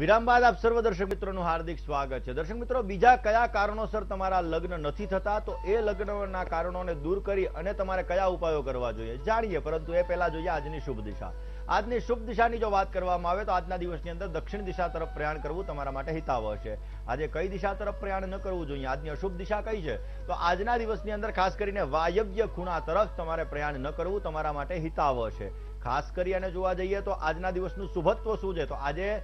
વિરામ બાદ આપ સર્વ દર્શક મિત્રોનું હાર્દિક સ્વાગત છે. દર્શક મિત્રો, બીજા કયા કારણોસર તમારા લગ્ન નથી થતા? તો એ લગ્નના કારણોને દૂર કરી અને તમારે કયા ઉપાયો કરવા જોઈએ? જાણીએ, પરંતુ એ પહેલા જોઈએ આજની શુભ દિશા. આજની શુભ દિશાની જો વાત કરવામાં આવે તો આજના દિવસની અંદર દક્ષિણ દિશા તરફ પ્રયાણ કરવું તમારા માટે હિતાવહ છે. આજે કઈ દિશા તરફ પ્રયાણ ન કરવું જોઈએ? આજની અશુભ દિશા કઈ છે? તો આજના દિવસની અંદર ખાસ કરીને વાયવ્ય ખૂણા તરફ તમારે પ્રયાણ ન કરવું તમારા માટે હિતાવહ છે. ખાસ કરી અને જોવા જઈએ તો આજના દિવસનું શુભત્વ શું છે? તો આજે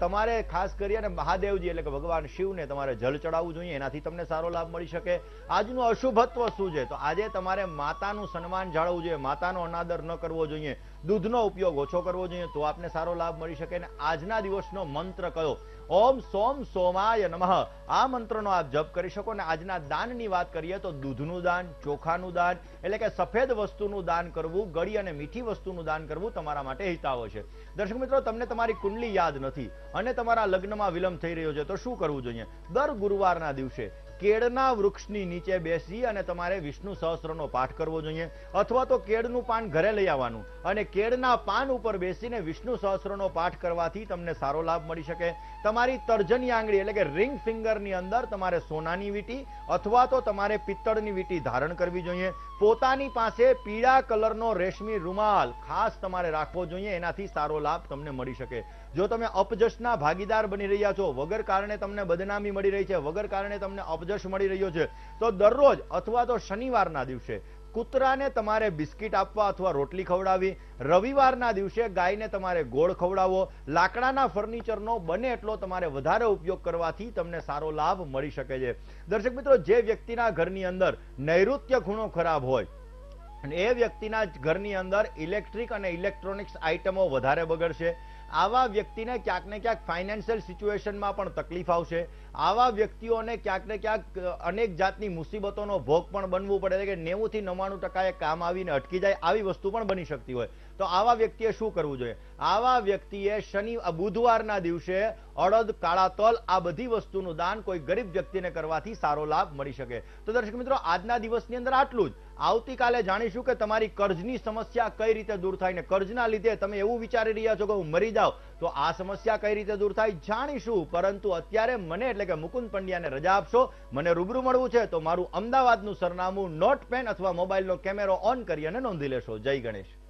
તમારે ખાસ કરી અને મહાદેવજી એટલે કે ભગવાન શિવને તમારે જલ ચડાવવું જોઈએ, એનાથી તમને સારો લાભ મળી શકે. આજનું અશુભત્વ શું છે? તો આજે તમારે માતાનું સન્માન જાળવવું જોઈએ, માતાનો અનાદર ન કરવો જોઈએ, દૂધનો ઉપયોગ ઓછો કરવો જોઈએ, તો આપને સારો લાભ મળી શકે. અને આજના દિવસનો મંત્ર કયો? ઓમ સોમ સોમાય નમઃ. આ મંત્રનો આપ જપ કરી શકો. અને આજના દાનની વાત કરીએ તો દૂધનું દાન, ચોખાનું દાન, એટલે કે સફેદ વસ્તુનું દાન કરવું, ગળી અને મીઠી વસ્તુનું દાન કરવું તમારા માટે હિતાવ છે. દર્શક મિત્રો, તમને તમારી કુંડલી યાદ નથી. અને તમારા લગ્નમાં વિલંબ થઈ રહ્યો છે તો શું કરવું જોઈએ? દર ગુરુવારના દિવસે કેળના વૃક્ષની નીચે બેસી અને તમારે વિષ્ણુ સહસ્રનો પાઠ કરવો જોઈએ અથવા તો કેળનું પાન ઘરે લઈ આવવાનું અને કેળના પાન ઉપર બેસીને વિષ્ણુ સહસ્રનો પાઠ કરવાથી તમને સારો લાભ મળી શકે. તમારી તર્જની આંગળી એટલે કે રિંગ ફિંગરની અંદર તમારે સોનાની વીટી અથવા તો તમારે પિત્તળની વીટી ધારણ કરવી જોઈએ. પોતાની પાસે પીળા કલરનો રેશમી રૂમાલ ખાસ તમારે રાખવો જોઈએ, એનાથી સારો લાભ તમને મળી શકે. જો તમે અપજશના ભાગીદાર બની રહ્યા છો, વગર કારણે તમને બદનામી મળી રહી છે, વગર કારણે તમને અપજશ મળી રહ્યો છે. તો દરરોજ અથવા તો શનિવારના દિવસે કૂતરાને તમારે બિસ્કિટ આપવા અથવા રોટલી ખવડાવી રવિવારના દિવસે ગાયને તમારે ગોળ ખવડાવો લાકડાના ફર્નિચરનો બને એટલો તમારે વધારે ઉપયોગ કરવાથી તમને સારો લાભ મળી શકે છે. દર્શક મિત્રો, જે વ્યક્તિના ઘરની અંદર નૈઋત્ય ખૂણો ખરાબ હોય અને એ વ્યક્તિના ઘરની અંદર ઇલેક્ટ્રિક અને ઇલેક્ટ્રોનિક્સ આઇટમો વધારે બગડશે આવા વ્યક્તિને ક્યાંક ને ક્યાંક ફાઇનાન્શિયલ સિચ્યુએશનમાં પણ તકલીફ આવશે. આવા વ્યક્તિઓને ક્યાંક ને ક્યાંક અનેક જાતની મુસીબતોનો ભોગ પણ બનવું પડે કે નેવું થી નવ્વાણું ટકા એ કામ આવીને અટકી જાય આવી વસ્તુ પણ બની શકતી હોય. તો આવા વ્યક્તિએ શું કરવું જોઈએ? આવા વ્યક્તિએ શનિ બુધવારના દિવસે અડદ, કાળા તલ આ બધી વસ્તુનું દાન કોઈ ગરીબ વ્યક્તિને કરવાથી સારો લાભ મળી શકે. તો દર્શક મિત્રો, આજના દિવસની અંદર આટલું જ. આવતીકાલે જાણીશું કે તમારી કર્જની સમસ્યા કઈ રીતે દૂર થાય ને કર્જના લીધે તમે એવું વિચારી રહ્યા છો કે હું મરી જાઉં, તો આ સમસ્યા કઈ રીતે દૂર થાય જાણીશું. પરંતુ અત્યારે મને એટલે કે મુકુંદ પંડ્યાને રજા આપશો, મને રૂબરૂ મળવું છે, તો મારું અમદાવાદનું સરનામું, નોટ પેન અથવા મોબાઈલનો કેમેરો ઓન કરી અને નોંધી લેશો. જય ગણેશ.